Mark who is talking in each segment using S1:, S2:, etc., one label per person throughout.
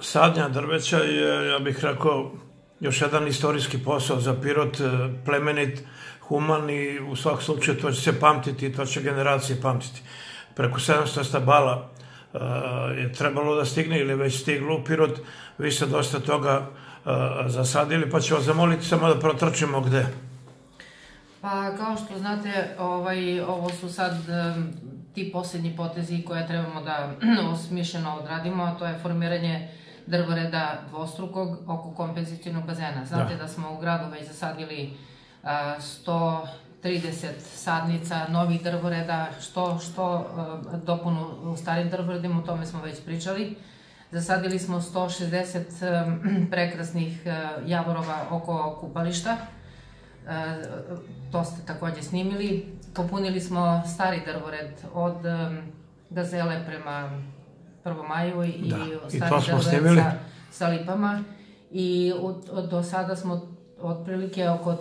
S1: Sadnja drveća je, ja bih rekao, još jedan istorijski posao za Pirot, e, plemenit, human i u svak slučaju to će se pamtiti i to će generacije pamtiti. Preko 700 stabala uh, je trebalo da stigne ili već stiglo u Pirot, vi ste dosta toga uh, zasadili, pa ću vas zamoliti samo da protrčimo gde.
S2: Pa kao što znate, ovaj, ovo su sad ti poslednji potezi koje trebamo da osmišljeno odradimo, a to je formiranje drvoreda dvostrukog oko kompenzacijnog bazena. Znate da, da smo u gradu već zasadili uh, 130 sadnica novih drvoreda, što, što uh, dopunu u starim drvoredima, o tome smo već pričali. Zasadili smo 160 um, prekrasnih javorova oko kupališta, to ste takođe snimili. Popunili smo stari drvored od Gazele prema Prvomaju i
S1: da. stari drvored sa,
S2: sa lipama. I od, od, do sada smo otprilike oko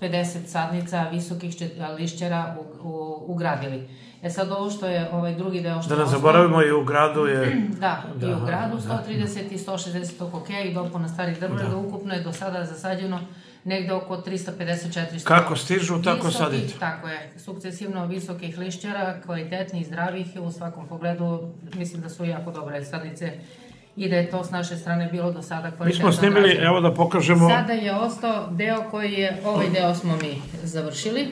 S2: 350 sadnica visokih lišćera u, u, ugradili. E sad ovo što je ovaj drugi deo što...
S1: Da ne zaboravimo i u gradu je...
S2: da, da, i u gradu 130 da. i 160 ok i dopuna starih drvoreda, da. ukupno je do sada zasađeno negde oko 350-400.
S1: Kako stižu, tako visokih, sadite.
S2: Tako je, sukcesivno visokih lišćara, kvalitetnih, zdravih, u svakom pogledu mislim da su jako dobre sadnice i da je to s naše strane bilo do sada kvalitetno.
S1: Mi smo snimili, rađeno. evo da pokažemo...
S2: Sada je ostao deo koji je, ovaj deo smo mi završili.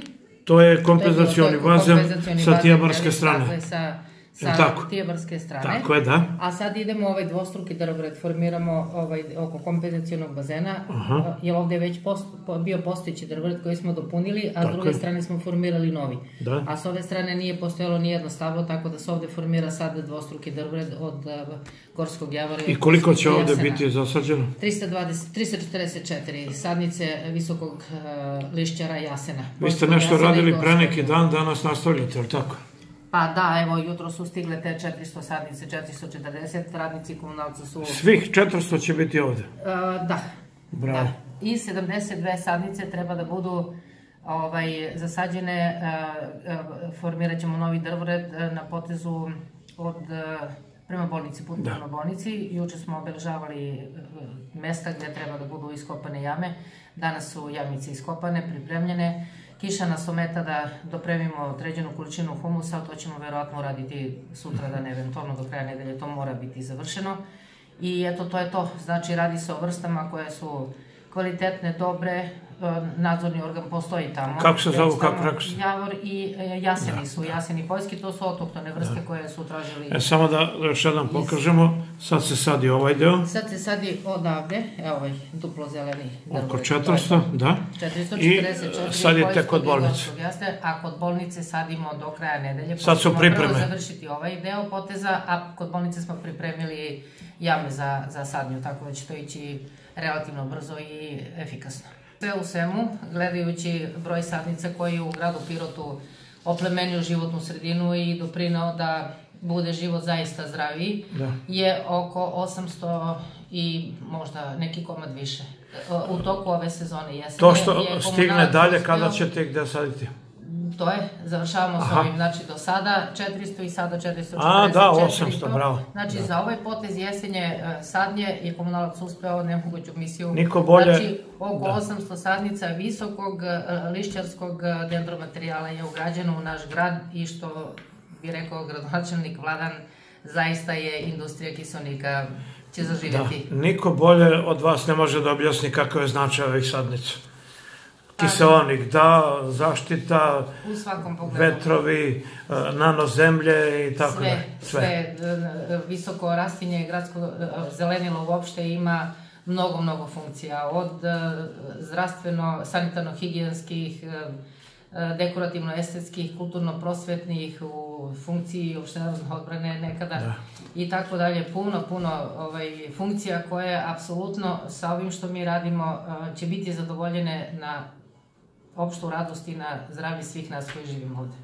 S1: To je kompenzacioni bazen sa tijabarske strane. Dakle,
S2: sa sa tako? tijebarske strane.
S1: Tako je, da.
S2: A sad idemo ovaj dvostruki drvored, formiramo ovaj, oko kompenzacijonog bazena, Aha. jer ovde je već post, bio postojići drvored koji smo dopunili, a s druge je. strane smo formirali novi. Da. A s ove strane nije postojalo ni jedno stablo, tako da se ovde formira sad dvostruki drvored od uh, Gorskog javora.
S1: I koliko će ovde jasena. biti zasađeno?
S2: 320, 344 sadnice visokog uh, lišćara jasena.
S1: Vi ste nešto radili pre neki dan, danas nastavljate, ali tako?
S2: Pa da, evo, jutro su stigle te 400 sadnice, 440, radnici komunalca su...
S1: Svih 400 će biti ovde? Uh,
S2: da.
S1: Bravo. Da.
S2: I 72 sadnice treba da budu ovaj, zasađene, uh, uh, formirat ćemo novi drvored na potezu od prema bolnici, put da. prema bolnici. Juče smo obeležavali mesta gde treba da budu iskopane jame. Danas su jamnice iskopane, pripremljene. Kiša nas ometa da dopremimo određenu količinu humusa, to ćemo verovatno uraditi sutra dan, eventualno do kraja nedelje, to mora biti završeno. I eto, to je to. Znači, radi se o vrstama koje su kvalitetne, dobre, nadzorni organ postoji tamo.
S1: Kako se zovu, kako rekao se?
S2: Javor i e, jaseni da, su, jaseni poljski, to su autoktone vrste da. koje su tražili.
S1: E, samo da još jedan pokažemo, sad se sadi ovaj deo.
S2: Sad se sadi odavde, evo ovaj duplo zeleni.
S1: Oko 400, da.
S2: 444
S1: I sad je tek kod bolnice.
S2: Jeste, a kod bolnice sadimo do kraja nedelje.
S1: Sad su pripreme.
S2: Prvo završiti ovaj deo poteza, a kod bolnice smo pripremili jame za, za sadnju, tako da će to ići relativno brzo i efikasno. Sve u svemu, gledajući broj sadnica koji u gradu Pirotu oplemenio životnu sredinu i doprinao da bude život zaista zdraviji, da. je oko 800 i možda neki komad više. U toku ove sezone jesene.
S1: To što stigne dalje, kada ćete gde saditi?
S2: To je, završavamo Aha. s ovim, znači do sada 400 i sada 440.
S1: A, da, 800, bravo.
S2: Znači,
S1: da.
S2: za ovaj potez jesenje e, sadnje je komunalac uspeo nemoguću misiju.
S1: Niko bolje...
S2: Znači, oko da. 800 sadnica visokog e, lišćarskog e, dendromaterijala je ugrađeno u naš grad i što bi rekao gradonačelnik Vladan, zaista je industrija kiselnika će zaživjeti.
S1: Da, niko bolje od vas ne može da objasni kako je značaj ovih sadnica kiseonik, da, zaštita,
S2: u svakom pogledu.
S1: vetrovi, e, nanozemlje i tako
S2: sve, da. Sve, sve. Visoko rastinje, gradsko e, zelenilo uopšte ima mnogo, mnogo funkcija. Od e, zdravstveno, sanitarno-higijenskih, dekorativno-estetskih, kulturno-prosvetnih, u funkciji opštenarodne odbrane nekada da. i tako dalje. Puno, puno ovaj, funkcija koje apsolutno sa ovim što mi radimo će biti zadovoljene na општо радост и на здрави свих нас кои живиме овде.